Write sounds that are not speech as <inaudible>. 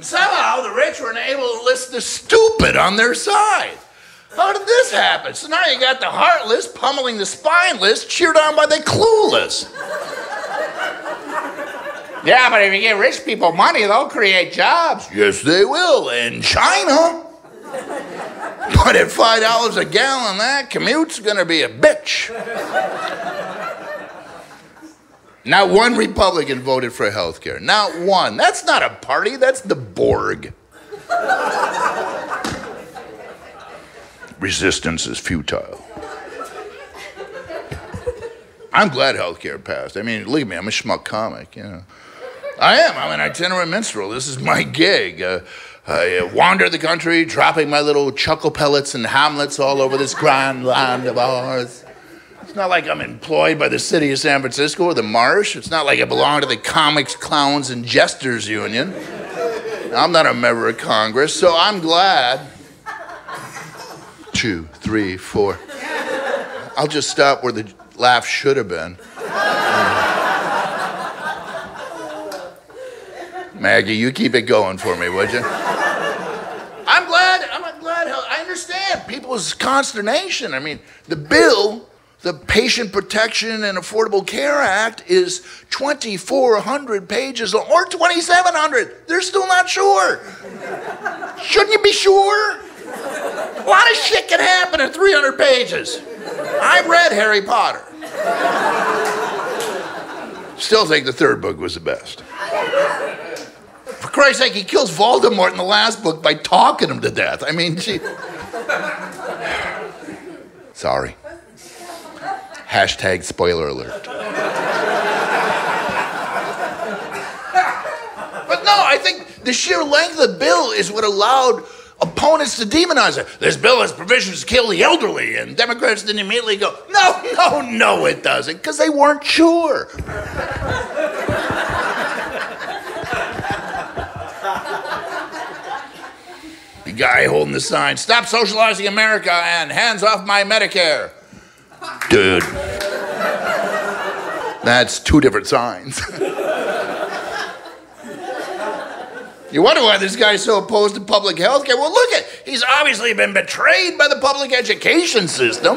And somehow the rich were able to list the stupid on their side. How did this happen? So now you got the heartless pummeling the spineless, cheered on by the clueless. yeah, but if you give rich people money, they'll create jobs. Yes, they will. In China. But at $5 a gallon, that commute's gonna be a bitch. Not one Republican voted for health care. Not one. That's not a party, that's the Borg. Resistance is futile. I'm glad healthcare passed. I mean, look at me, I'm a schmuck comic, you know. I am. I'm an itinerant minstrel. This is my gig. Uh, I wander the country, dropping my little chuckle pellets and hamlets all over this grand land of ours. It's not like I'm employed by the city of San Francisco or the Marsh. It's not like I belong to the Comics, Clowns, and Jesters Union. I'm not a member of Congress, so I'm glad. Two, three, four. I'll just stop where the laugh should have been. <laughs> Maggie, you keep it going for me, would you? I'm glad, I'm glad, I understand people's consternation. I mean, the bill, the Patient Protection and Affordable Care Act, is 2,400 pages long, or 2,700. They're still not sure. Shouldn't you be sure? A lot of shit can happen in 300 pages. I've read Harry Potter. Still think the third book was the best. For Christ's sake, he kills Voldemort in the last book by talking him to death. I mean, she... <sighs> Sorry. Hashtag spoiler alert. but no, I think the sheer length of the bill is what allowed opponents to demonize it. This bill has provisions to kill the elderly, and Democrats didn't immediately go, no, no, no, it doesn't, because they weren't sure. the guy holding the sign, stop socializing America and hands off my Medicare. Dude. That's two different signs. <laughs> You wonder why this guy's so opposed to public health care. Well, look at, he's obviously been betrayed by the public education system.